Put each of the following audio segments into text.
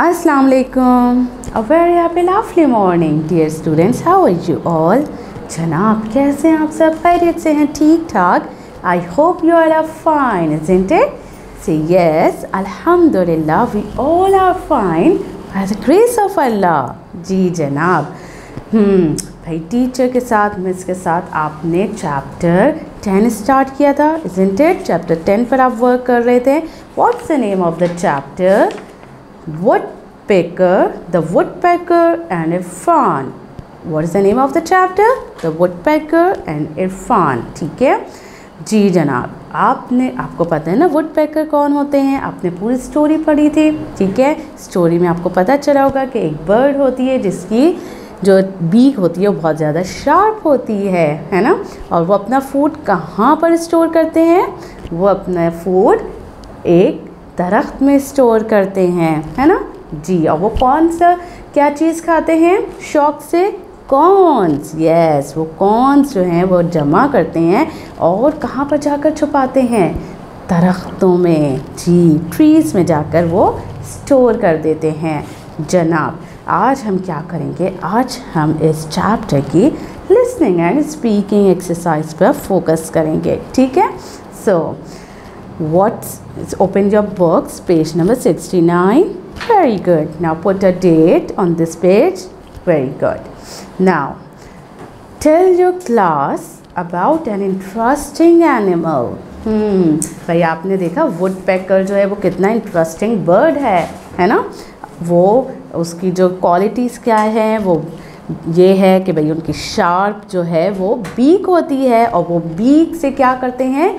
अस्सलाम वालेकुम a very happy lovely morning dear students how are you all जनाब, कैसे हैं आप सब? खैरियत से हैं? ठीक ठाक? I hope you are are fine जिनटे सी यस अल्हम्दुलिल्लाह we all are fine by the grace of Allah जी जनाब। हम्म भाई टीचर के साथ मिस के साथ आपने चैप्टर टेन स्टार्ट किया था जिनटे चैप्टर टेन पर आप वर्क कर रहे थे। What's the name of the chapter woodpecker, the woodpecker and Irfan. What is the name of the chapter? The woodpecker and Irfan. ठीक है जी जनाब आपने आपको पता है ना वुड पैकर कौन होते हैं आपने पूरी स्टोरी पढ़ी थी ठीक है स्टोरी में आपको पता चला होगा कि एक बर्ड होती है जिसकी जो बीक होती है वो बहुत ज़्यादा शार्प होती है है ना और वो अपना फ़ूड कहाँ पर स्टोर करते हैं वो अपना फ़ूड एक दरख्त में स्टोर करते हैं, है ना? जी, और वो कौन सा, क्या चीज़ खाते हैं? शौक से कॉर्न्स यस वो कॉर्न्स जो हैं, वो जमा करते हैं और कहाँ पर जाकर छुपाते हैं? दरख्तों में, जी ट्रीज़ में जाकर वो स्टोर कर देते हैं। जनाब, आज हम क्या करेंगे? आज हम इस चैप्टर की लिसनिंग एंड स्पीकिंग एक्सरसाइज पर फोकस करेंगे, ठीक है? सो what's open your books page number 69 very good now put a date on this page very good now tell your class about an interesting animal हम्म भाई आपने देखा would पैकर जो है वो कितना इंटरेस्टिंग बर्ड है है ना वो उसकी जो क्वालिटीज़ क्या है वो ये है कि भाई उनकी शार्प जो है वो बीक होती है और वो बीक से क्या करते हैं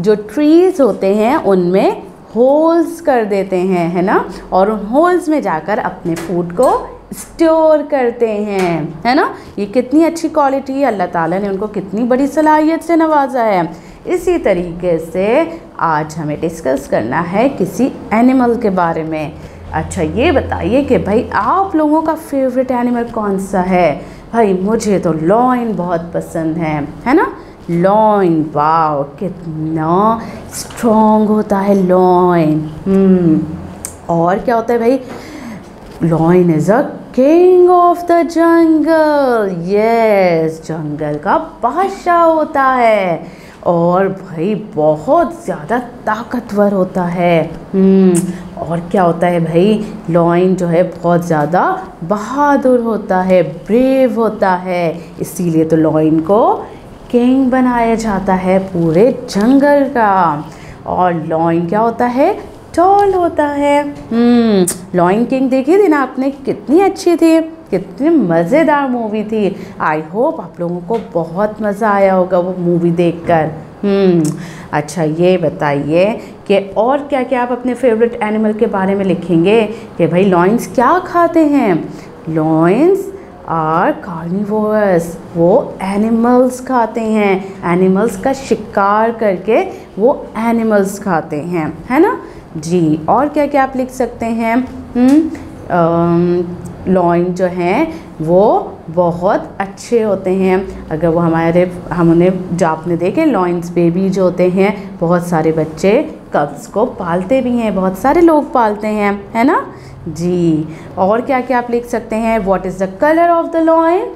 जो ट्रीज़ होते हैं, उनमें होल्स कर देते हैं, है ना? और उन होल्स में जाकर अपने फ़ूड को स्टोर करते हैं, है ना? ये कितनी अच्छी क्वालिटी है अल्लाह ताला ने उनको कितनी बड़ी सलाहियत से नवाजा है। इसी तरीके से आज हमें डिस्कस करना है किसी एनिमल के बारे में। अच्छा ये बताइए कि भाई, आप लोगों का फेवरेट एनिमल कौन सा है? भाई, मुझे तो लॉइन बहुत पसंद है है ना? लॉइन वाओ कितना स्ट्रॉन्ग होता है लॉइन और क्या होता है भाई? Lion is a king of the jungle yes जंगल का बादशाह होता है। और भाई, बहुत ज़्यादा ताकतवर होता है। और क्या होता है भाई? लॉइन जो है, बहुत ज़्यादा बहादुर होता है ब्रेव होता है। इसीलिए तो लॉइन को किंग बनाया जाता है पूरे जंगल का। और लॉइन क्या होता है? टॉल होता है। लॉइन किंग देखी थी ना आपने कितनी अच्छी थी, कितनी मज़ेदार मूवी थी। आई होप आप लोगों को बहुत मज़ा आया होगा वो मूवी देखकर। हम्म अच्छा ये बताइए कि और क्या क्या आप अपने फेवरेट एनिमल के बारे में लिखेंगे कि भाई लॉइंस क्या खाते हैं? लॉइंस आर कार्निवोरस वो एनिमल्स खाते हैं। एनिमल्स का शिकार करके वो एनिमल्स खाते हैं, है ना? जी, और क्या क्या आप लिख सकते हैं? लॉइन जो हैं, वो बहुत अच्छे होते हैं। अगर वो हमारे, हम उन्हें, जो आपने देखे लॉइंस बेबी जो होते हैं, बहुत सारे बच्चे कब्स को पालते भी हैं, बहुत सारे लोग पालते हैं, है ना? जी, और क्या क्या आप लिख सकते हैं? What is the colour of the lion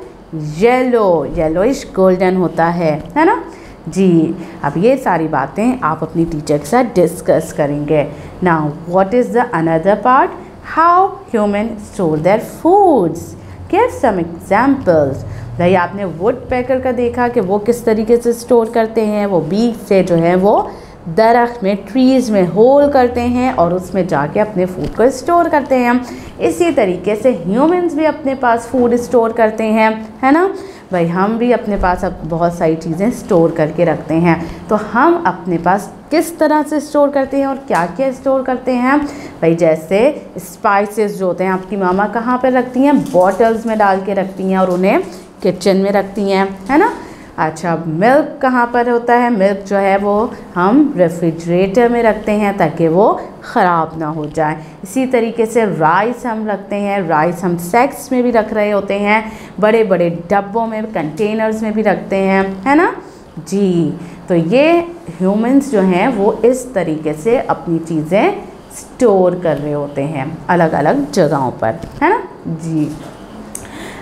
yellow yellowish golden होता है है ना? जी, अब ये सारी बातें आप अपनी टीचर के साथ डिस्कस करेंगे। Now what is the another part how human store their foods give some examples भाई, आपने वुड पैकर का देखा कि वो किस तरीके से स्टोर करते हैं? वो बीज से जो है वो दरख्त में ट्रीज़ में होल करते हैं और उसमें जाके अपने फ़ूड को स्टोर करते हैं। इसी तरीके से ह्यूमंस भी अपने पास फ़ूड स्टोर करते हैं, है ना? भाई, हम भी अपने पास अब बहुत सारी चीज़ें स्टोर करके रखते हैं। तो हम अपने पास किस तरह से स्टोर करते हैं और क्या क्या स्टोर करते हैं? भाई, जैसे स्पाइसेस जो होते हैं, आपकी मामा कहाँ पर रखती हैं? बॉटल्स में डाल के रखती हैं और उन्हें किचन में रखती हैं, है ना? अच्छा मिल्क कहाँ पर होता है? मिल्क जो है वो हम रेफ्रिजरेटर में रखते हैं ताकि वो ख़राब ना हो जाए। इसी तरीके से राइस हम रखते हैं। राइस हम सेक्स में भी रख रहे होते हैं। बड़े बड़े डब्बों में कंटेनर्स में भी रखते हैं। है ना? जी तो ये ह्यूमंस जो हैं वो इस तरीके से अपनी चीज़ें स्टोर कर रहे होते हैं अलग अलग जगहों पर। है ना? जी।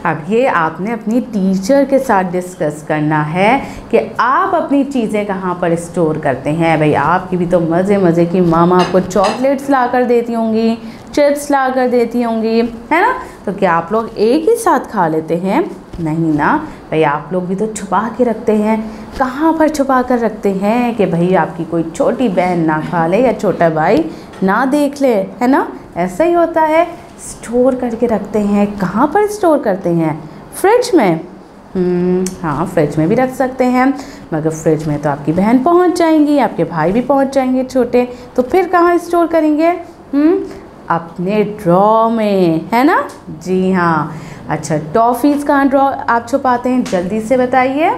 अब ये आपने अपनी टीचर के साथ डिस्कस करना है कि आप अपनी चीज़ें कहाँ पर स्टोर करते हैं। भाई, आपकी भी तो मज़े मज़े की मामा आपको चॉकलेट्स ला कर देती होंगी चिप्स ला कर देती होंगी, है ना? तो क्या आप लोग एक ही साथ खा लेते हैं? नहीं ना। भाई, आप लोग भी तो छुपा के रखते हैं। कहाँ पर छुपा कर रखते हैं कि भाई, आपकी कोई छोटी बहन ना खा ले या छोटा भाई ना देख ले, है ना? ऐसा ही होता है। स्टोर करके रखते हैं। कहाँ पर स्टोर करते हैं? फ्रिज में। हम्म, हाँ फ्रिज में भी रख सकते हैं। मगर फ्रिज में तो आपकी बहन पहुँच जाएँगी आपके भाई भी पहुँच जाएँगे छोटे। तो फिर कहाँ स्टोर करेंगे? हम्म, अपने ड्रॉ में है ना? जी हाँ। अच्छा टॉफ़ीज़ कहाँ ड्रॉ आप छुपाते हैं? जल्दी से बताइए।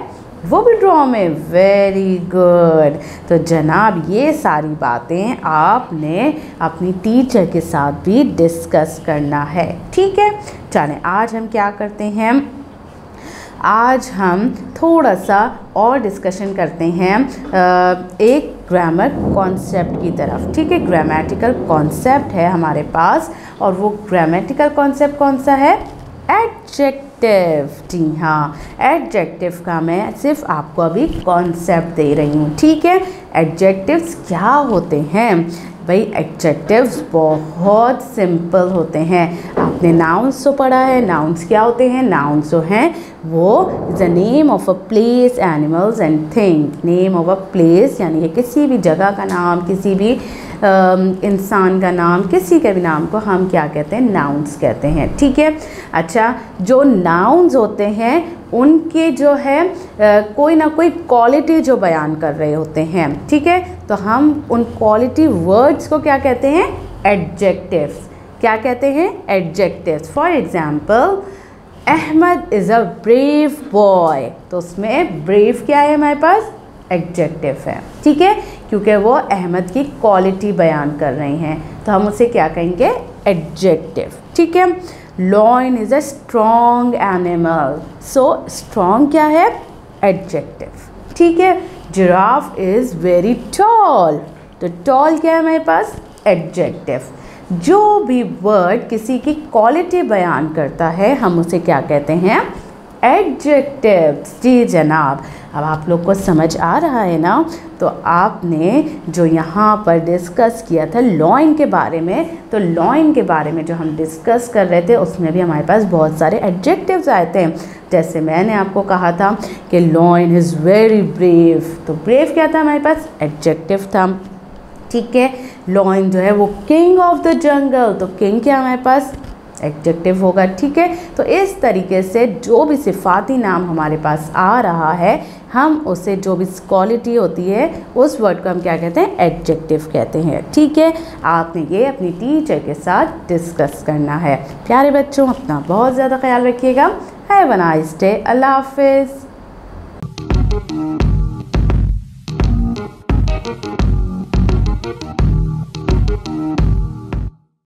वो भी ड्रॉ में वेरी गुड तो जनाब, ये सारी बातें आपने अपनी टीचर के साथ भी डिस्कस करना है, ठीक है? चलें, आज हम क्या करते हैं? आज हम थोड़ा सा और डिस्कशन करते हैं एक ग्रामर कॉन्सेप्ट की तरफ़, ठीक है? ग्रामेटिकल कॉन्सेप्ट है हमारे पास, और वो ग्रामेटिकल कॉन्सेप्ट कौन सा है? एडजेक्टिव जी हाँ एडजेक्टिव का मैं सिर्फ़ आपको अभी कॉन्सेप्ट दे रही हूँ, ठीक है? एडजेक्टिव्स क्या होते हैं? भाई एडजेक्टिव्स बहुत सिंपल होते हैं। आपने नाउन्स तो पढ़ा है नाउन्स क्या होते हैं? नाउन्स जो हैं। वो is the name of a place animals and thing name of a place यानी कि किसी भी जगह का नाम, किसी भी इंसान का नाम, किसी के भी नाम को हम क्या कहते हैं? नाउन्स कहते हैं। ठीक है? अच्छा जो नाउन्स होते हैं, उनके जो है कोई ना कोई क्वालिटी जो बयान कर रहे होते हैं। ठीक है? तो हम उन क्वालिटी वर्ड्स को क्या कहते हैं? एडजेक्टिव्स क्या कहते हैं? Adjectives for example Ahmad is a brave boy तो उसमें ब्रेव क्या है हमारे पास? एडजेक्टिव है। ठीक है? क्योंकि वो अहमद की क्वालिटी बयान कर रहे हैं। तो हम उसे क्या कहेंगे? एडजेक्टिव ठीक है? Lion is a strong animal so strong क्या है? एडजेक्टिव ठीक है? जिराफ इज़ वेरी टॉल तो टॉल क्या है हमारे पास? एडजेक्टिव जो भी वर्ड किसी की क्वालिटी बयान करता है, हम उसे क्या कहते हैं? एडजेक्टिव्स जी जनाब, अब आप लोग को समझ आ रहा है ना? तो आपने जो यहाँ पर डिस्कस किया था लॉइन के बारे में तो लॉइन के बारे में जो हम डिस्कस कर रहे थे, उसमें भी हमारे पास बहुत सारे एडजेक्टिव्स आए थे। जैसे मैंने आपको कहा था कि लॉइन इज़ वेरी ब्रेव तो ब्रेव क्या था हमारे पास? एडजेक्टिव था। ठीक है? लॉइन जो है वो किंग ऑफ़ द जंगल तो किंग क्या हमारे पास? एडजेक्टिव होगा, ठीक है? तो इस तरीके से जो भी सिफाती नाम हमारे पास आ रहा है, हम उसे जो भी क्वालिटी होती है, उस वर्ड को हम क्या कहते हैं? एडजेक्टिव कहते हैं, ठीक है? आपने ये अपनी टीचर के साथ डिस्कस करना है। प्यारे बच्चों, अपना बहुत ज़्यादा ख्याल रखिएगा। है अ नाइस डे अल्लाह हाफिज़